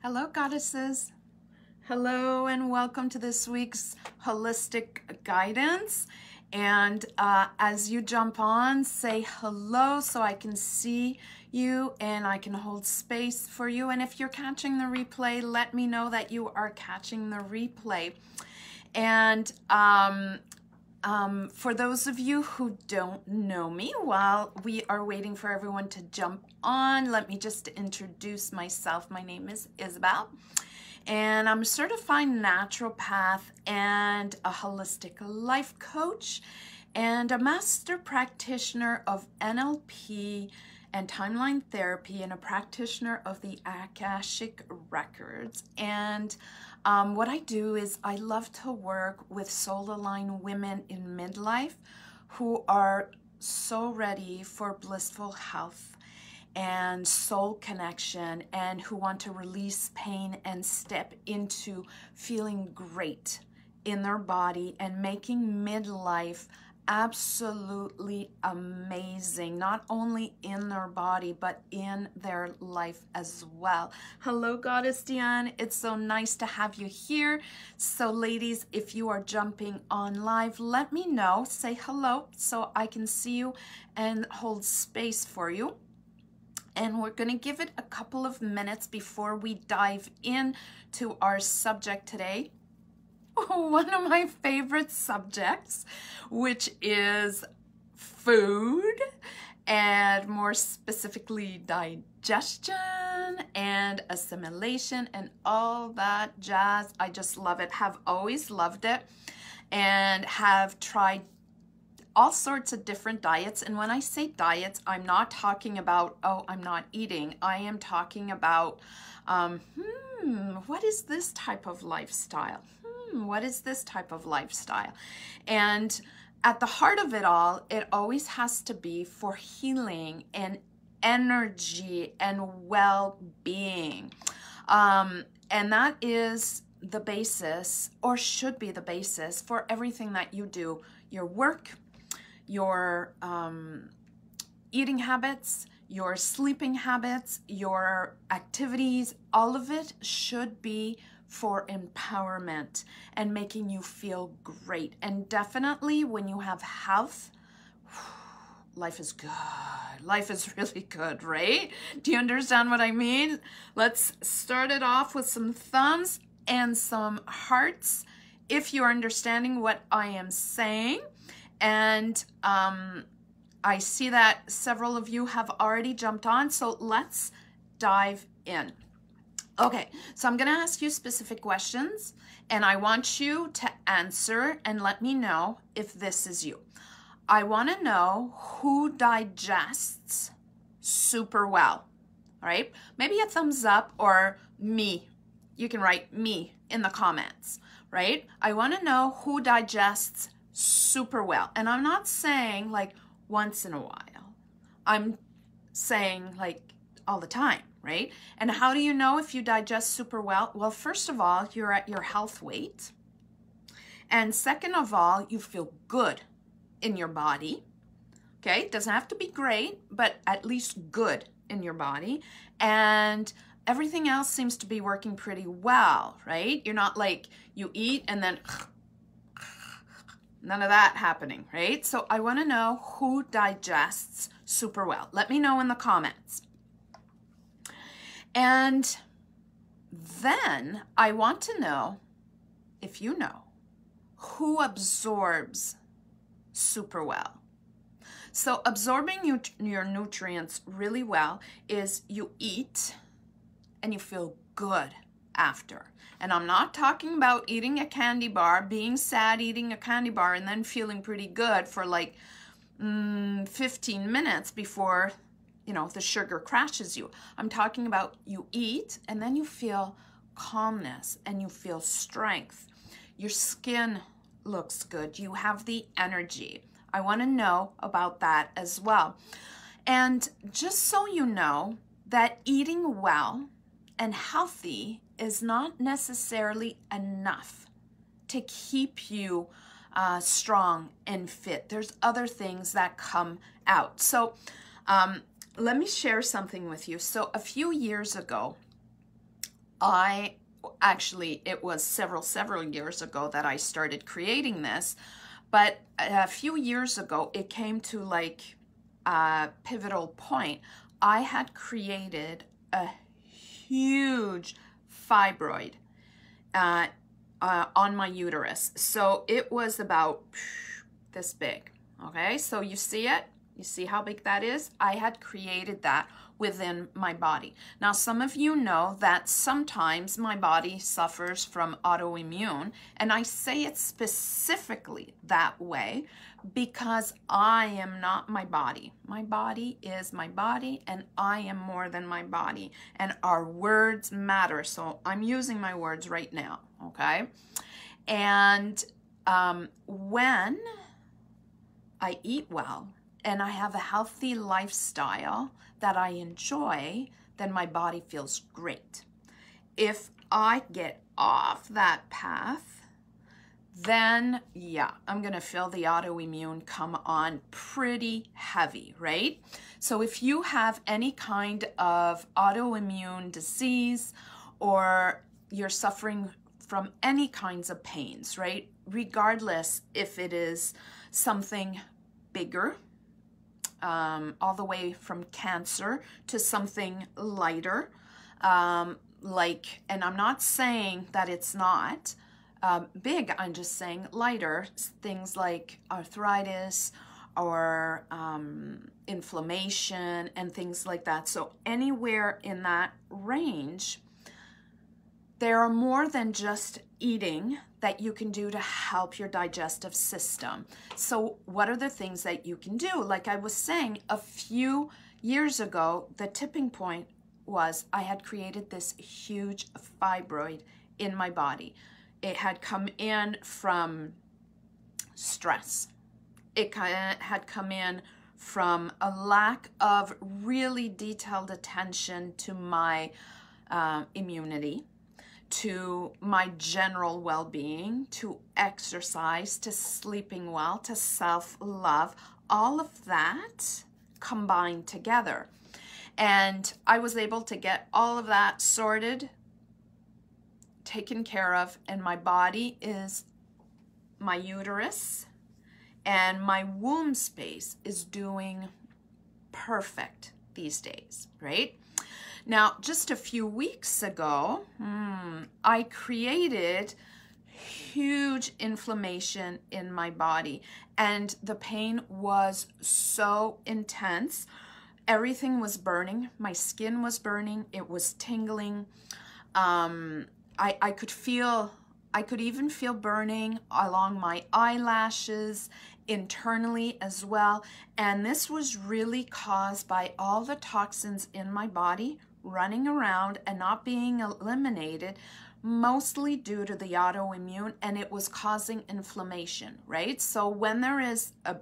Hello, goddesses. Hello, and welcome to this week's holistic guidance. And uh, as you jump on, say hello so I can see you and I can hold space for you. And if you're catching the replay, let me know that you are catching the replay. And um, um, for those of you who don't know me, while we are waiting for everyone to jump on, let me just introduce myself. My name is Isabelle, and I'm a certified naturopath and a holistic life coach and a master practitioner of NLP and timeline therapy and a practitioner of the Akashic Records. And um, what I do is I love to work with soul aligned women in midlife who are so ready for blissful health and soul connection and who want to release pain and step into feeling great in their body and making midlife absolutely amazing, not only in their body, but in their life as well. Hello, Goddess Diane. It's so nice to have you here. So, ladies, if you are jumping on live, let me know. Say hello so I can see you and hold space for you. And we're going to give it a couple of minutes before we dive in to our subject today. one of my favorite subjects, which is food and more specifically digestion and assimilation and all that jazz. I just love it, have always loved it, and have tried all sorts of different diets. And when I say diets, I'm not talking about, oh, I'm not eating. I am talking about, um, hmm, what is this type of lifestyle? Hmm, what is this type of lifestyle? And at the heart of it all, it always has to be for healing and energy and well being. Um, and that is the basis, or should be the basis, for everything that you do your work, your um, eating habits, your sleeping habits, your activities, all of it should be for empowerment and making you feel great. And definitely when you have health, life is good. Life is really good, right? Do you understand what I mean? Let's start it off with some thumbs and some hearts if you're understanding what I am saying. And um, I see that several of you have already jumped on, so let's dive in. Okay, so I'm going to ask you specific questions and I want you to answer and let me know if this is you. I want to know who digests super well. All right, maybe a thumbs up or me. You can write me in the comments, right? I want to know who digests super well. And I'm not saying like once in a while, I'm saying like all the time right? And how do you know if you digest super well? Well, first of all, you're at your health weight. And second of all, you feel good in your body. Okay, it doesn't have to be great, but at least good in your body. And everything else seems to be working pretty well, right? You're not like you eat and then none of that happening, right? So I want to know who digests super well. Let me know in the comments. And then I want to know if you know who absorbs super well. So absorbing you, your nutrients really well is you eat and you feel good after. And I'm not talking about eating a candy bar, being sad eating a candy bar and then feeling pretty good for like mm, 15 minutes before you know, the sugar crashes you. I'm talking about you eat and then you feel calmness and you feel strength. Your skin looks good. You have the energy. I want to know about that as well. And just so you know that eating well and healthy is not necessarily enough to keep you uh, strong and fit. There's other things that come out. So um, let me share something with you. So, a few years ago, I actually, it was several, several years ago that I started creating this. But a few years ago, it came to like a pivotal point. I had created a huge fibroid uh, uh, on my uterus. So it was about this big. Okay, so you see it? You see how big that is? I had created that within my body. Now, some of you know that sometimes my body suffers from autoimmune, and I say it specifically that way because I am not my body. My body is my body, and I am more than my body, and our words matter. So I'm using my words right now, okay? And um, when I eat well and I have a healthy lifestyle that I enjoy, then my body feels great. If I get off that path, then yeah, I'm gonna feel the autoimmune come on pretty heavy, right? So if you have any kind of autoimmune disease or you're suffering from any kinds of pains, right? Regardless if it is something bigger, um, all the way from cancer to something lighter, um, like, and I'm not saying that it's not um, big, I'm just saying lighter, things like arthritis or um, inflammation and things like that. So anywhere in that range, there are more than just eating that you can do to help your digestive system. So, what are the things that you can do? Like I was saying a few years ago, the tipping point was I had created this huge fibroid in my body. It had come in from stress, it had come in from a lack of really detailed attention to my uh, immunity to my general well being, to exercise, to sleeping well, to self love, all of that combined together. And I was able to get all of that sorted, taken care of, and my body is my uterus and my womb space is doing perfect these days, right? Now, just a few weeks ago, hmm, I created huge inflammation in my body and the pain was so intense. Everything was burning. My skin was burning. It was tingling. Um, I, I could feel, I could even feel burning along my eyelashes internally as well. And this was really caused by all the toxins in my body running around and not being eliminated mostly due to the autoimmune and it was causing inflammation, right? So when there is a,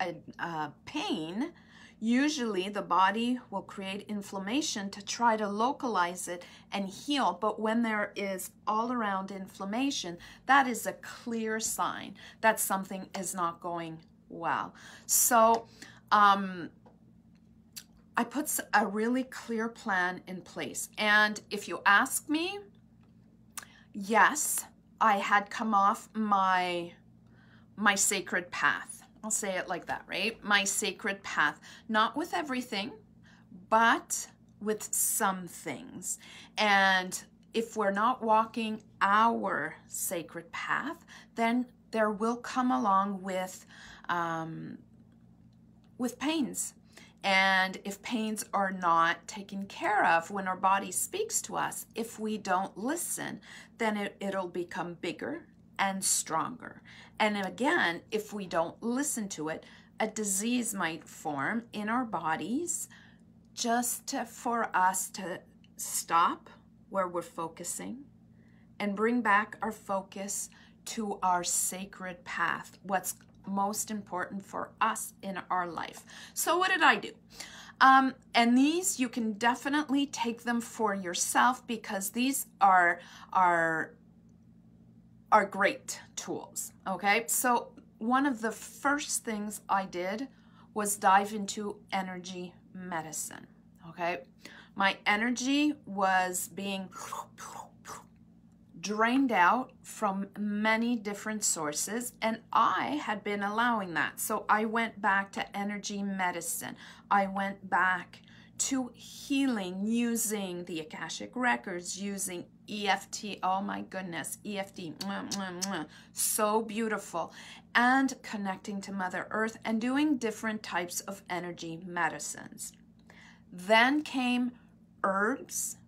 a, a, pain, usually the body will create inflammation to try to localize it and heal. But when there is all around inflammation, that is a clear sign that something is not going well. So, um, I put a really clear plan in place. And if you ask me, yes, I had come off my my sacred path. I'll say it like that, right? My sacred path. Not with everything, but with some things. And if we're not walking our sacred path, then there will come along with um, with pains and if pains are not taken care of when our body speaks to us, if we don't listen, then it, it'll become bigger and stronger. And again, if we don't listen to it, a disease might form in our bodies just to, for us to stop where we're focusing and bring back our focus to our sacred path, what's most important for us in our life. So what did I do? Um, and these you can definitely take them for yourself because these are are are great tools. Okay, so one of the first things I did was dive into energy medicine. Okay, My energy was being drained out from many different sources, and I had been allowing that. So I went back to energy medicine. I went back to healing using the Akashic Records, using EFT. Oh my goodness, EFT. So beautiful. And connecting to Mother Earth and doing different types of energy medicines. Then came herbs,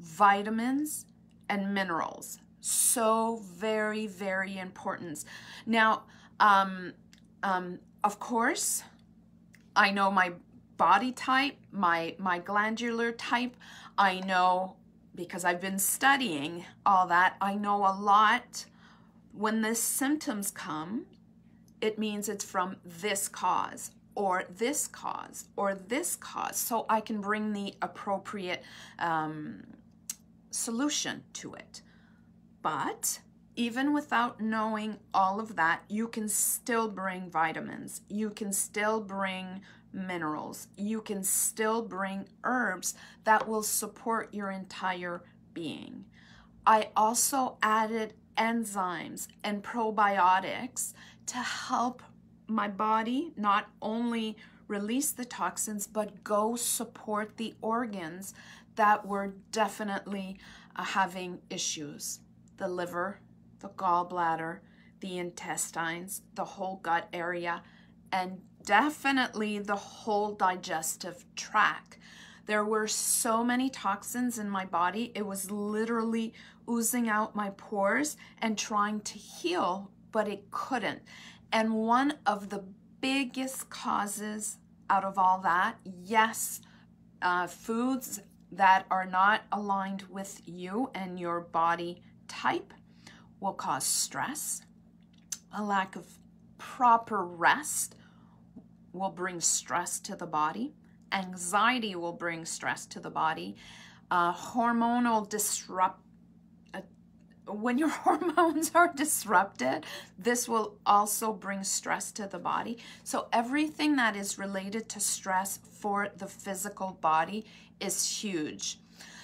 vitamins, and minerals. So very, very important. Now, um, um, of course, I know my body type, my, my glandular type. I know because I've been studying all that, I know a lot. When the symptoms come, it means it's from this cause or this cause or this cause. So I can bring the appropriate um, solution to it. But even without knowing all of that, you can still bring vitamins. You can still bring minerals. You can still bring herbs that will support your entire being. I also added enzymes and probiotics to help my body not only release the toxins, but go support the organs that were definitely uh, having issues the liver, the gallbladder, the intestines, the whole gut area, and definitely the whole digestive tract. There were so many toxins in my body, it was literally oozing out my pores and trying to heal, but it couldn't. And one of the biggest causes out of all that, yes, uh, foods that are not aligned with you and your body type will cause stress, a lack of proper rest will bring stress to the body. Anxiety will bring stress to the body. Uh, hormonal disrupt. When your hormones are disrupted, this will also bring stress to the body. So everything that is related to stress for the physical body is huge.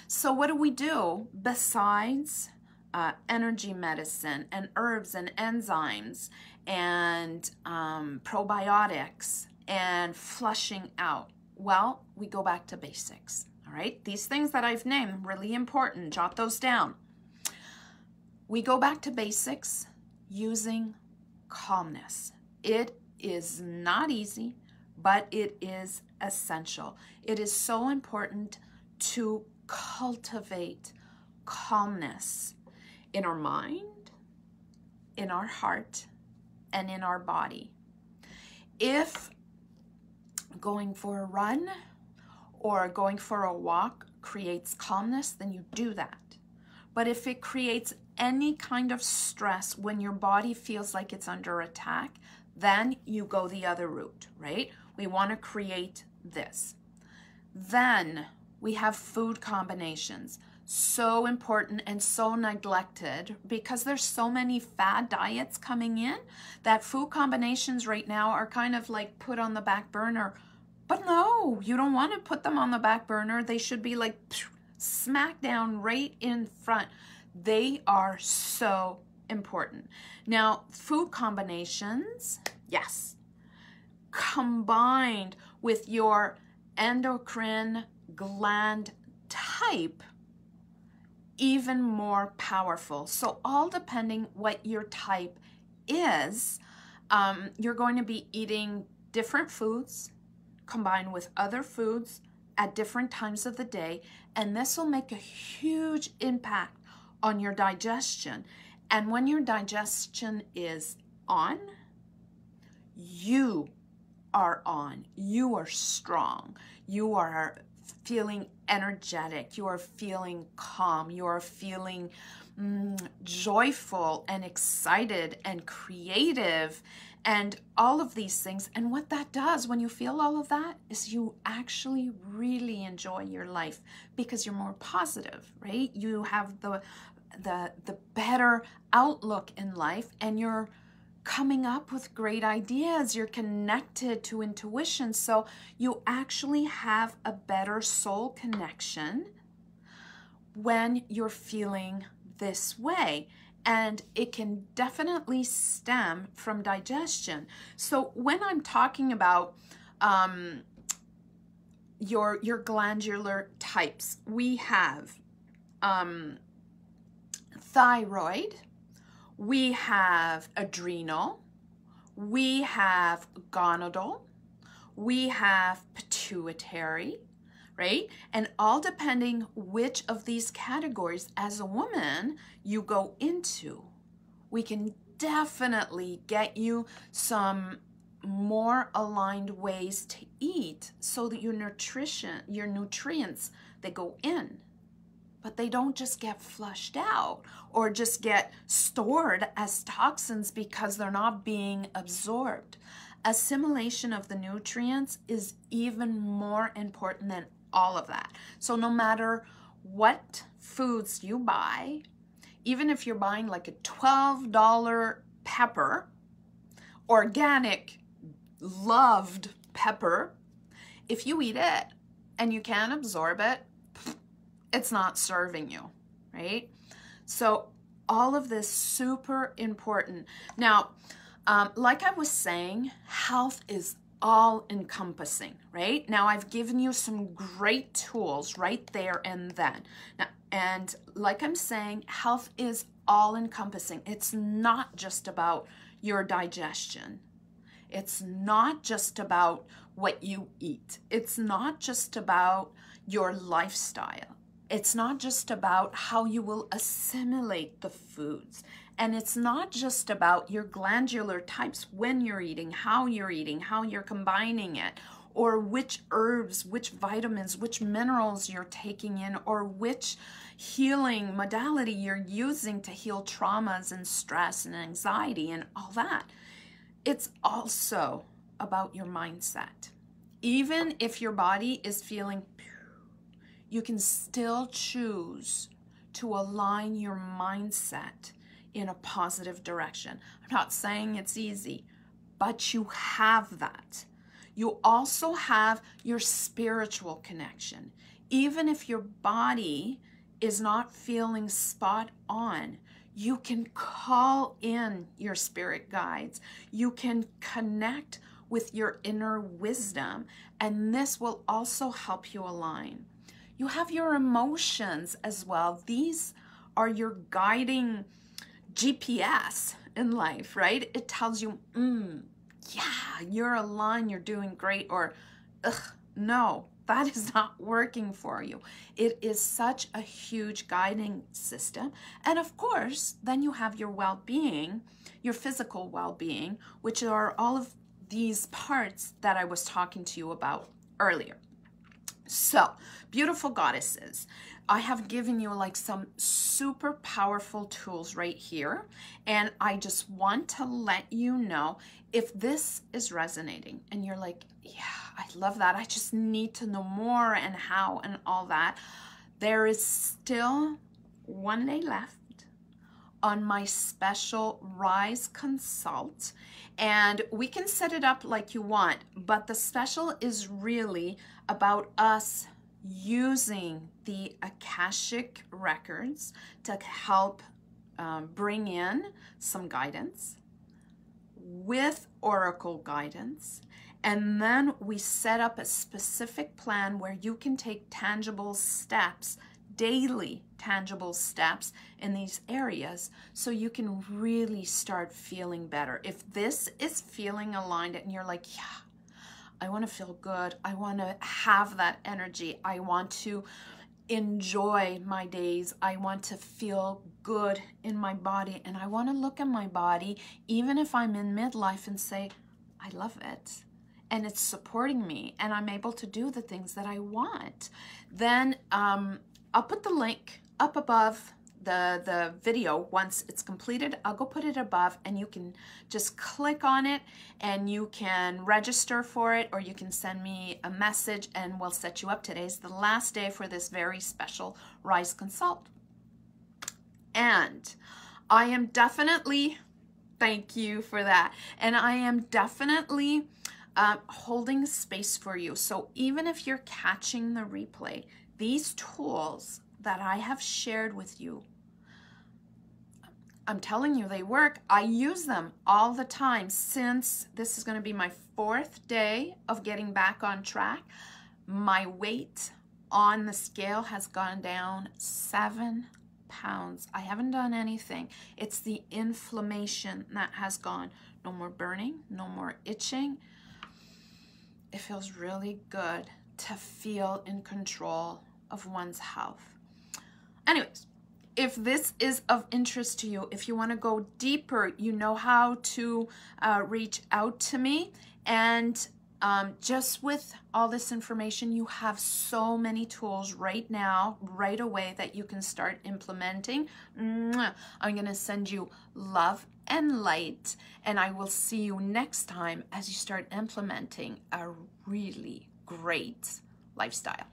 So what do we do besides uh, energy medicine and herbs and enzymes and um, probiotics and flushing out? Well, we go back to basics. All right, these things that I've named really important. Jot those down. We go back to basics using calmness. It is not easy, but it is essential. It is so important to cultivate calmness in our mind, in our heart, and in our body. If going for a run or going for a walk creates calmness, then you do that. But if it creates any kind of stress when your body feels like it's under attack, then you go the other route, right? We want to create this. Then we have food combinations so important and so neglected because there's so many fad diets coming in that food combinations right now are kind of like put on the back burner. But no, you don't want to put them on the back burner. They should be like smack down right in front. They are so important. Now, food combinations, yes, combined with your endocrine gland type even more powerful. So all depending what your type is, um, you're going to be eating different foods combined with other foods at different times of the day, and this will make a huge impact on your digestion. And when your digestion is on, you are on. You are strong. You are feeling energetic, you are feeling calm, you are feeling mm, joyful and excited and creative and all of these things. And what that does when you feel all of that is you actually really enjoy your life because you're more positive, right? You have the the the better outlook in life and you're coming up with great ideas. You're connected to intuition. So you actually have a better soul connection when you're feeling this way. And it can definitely stem from digestion. So when I'm talking about um, your your glandular types, we have um, thyroid, we have adrenal, we have gonadal, we have pituitary, right? And all depending which of these categories as a woman you go into, we can definitely get you some more aligned ways to eat so that your nutrition, your nutrients, they go in but they don't just get flushed out or just get stored as toxins because they're not being absorbed. Assimilation of the nutrients is even more important than all of that. So, no matter what foods you buy, even if you're buying like a $12 pepper, organic, loved pepper, if you eat it and you can't absorb it, it's not serving you, right? So all of this super important. Now, um, like I was saying, health is all encompassing, right? Now I've given you some great tools right there and then. Now, and like I'm saying, health is all encompassing. It's not just about your digestion. It's not just about what you eat. It's not just about your lifestyle. It's not just about how you will assimilate the foods. And it's not just about your glandular types when you're eating, how you're eating, how you're combining it, or which herbs, which vitamins, which minerals you're taking in, or which healing modality you're using to heal traumas and stress and anxiety and all that. It's also about your mindset. Even if your body is feeling you can still choose to align your mindset in a positive direction. I'm not saying it's easy, but you have that. You also have your spiritual connection. Even if your body is not feeling spot on, you can call in your spirit guides. You can connect with your inner wisdom, and this will also help you align. You have your emotions as well. These are your guiding GPS in life, right? It tells you, mm, yeah, you're aligned, you're doing great, or no, that is not working for you. It is such a huge guiding system. And of course, then you have your well being, your physical well being, which are all of these parts that I was talking to you about earlier. So, beautiful goddesses, I have given you like some super powerful tools right here. And I just want to let you know if this is resonating and you're like, yeah, I love that. I just need to know more and how and all that. There is still one day left on my special Rise Consult. And we can set it up like you want, but the special is really about us using the Akashic records to help um, bring in some guidance with Oracle guidance. And then we set up a specific plan where you can take tangible steps, daily tangible steps in these areas so you can really start feeling better. If this is feeling aligned and you're like, yeah, I want to feel good. I want to have that energy. I want to enjoy my days. I want to feel good in my body. And I want to look at my body, even if I'm in midlife, and say, I love it. And it's supporting me, and I'm able to do the things that I want. Then um, I'll put the link up above the, the video once it's completed. I'll go put it above and you can just click on it and you can register for it or you can send me a message and we'll set you up. Today's the last day for this very special Rise Consult. And I am definitely Thank you for that. And I am definitely uh, holding space for you. So even if you're catching the replay, these tools that I have shared with you, I'm telling you, they work. I use them all the time since this is going to be my fourth day of getting back on track. My weight on the scale has gone down seven pounds. I haven't done anything. It's the inflammation that has gone. No more burning, no more itching. It feels really good to feel in control of one's health. Anyways, if this is of interest to you, if you want to go deeper, you know how to uh, reach out to me. And um, just with all this information, you have so many tools right now, right away, that you can start implementing. I'm going to send you love and light, and I will see you next time as you start implementing a really great lifestyle.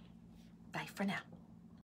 Bye for now.